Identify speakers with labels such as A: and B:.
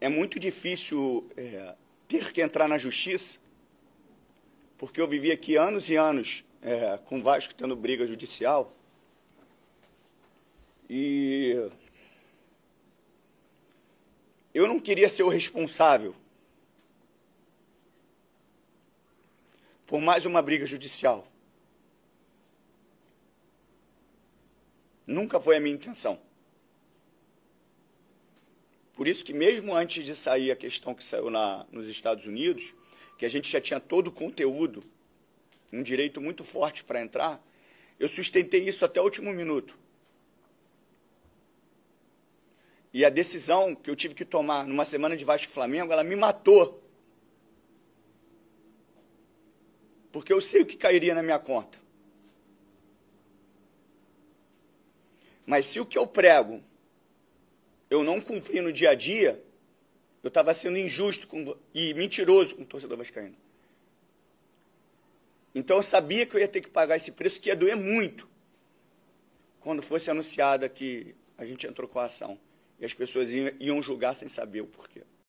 A: é muito difícil é, ter que entrar na justiça, porque eu vivi aqui anos e anos é, com o Vasco tendo briga judicial. E eu não queria ser o responsável por mais uma briga judicial. Nunca foi a minha intenção. Por isso que mesmo antes de sair a questão que saiu na, nos Estados Unidos, que a gente já tinha todo o conteúdo, um direito muito forte para entrar, eu sustentei isso até o último minuto. E a decisão que eu tive que tomar numa semana de Vasco Flamengo, ela me matou. Porque eu sei o que cairia na minha conta. Mas se o que eu prego eu não cumprir no dia a dia, eu estava sendo injusto com, e mentiroso com o torcedor vascaíno. Então eu sabia que eu ia ter que pagar esse preço, que ia doer muito, quando fosse anunciada que a gente entrou com a ação. E as pessoas iam julgar sem saber o porquê.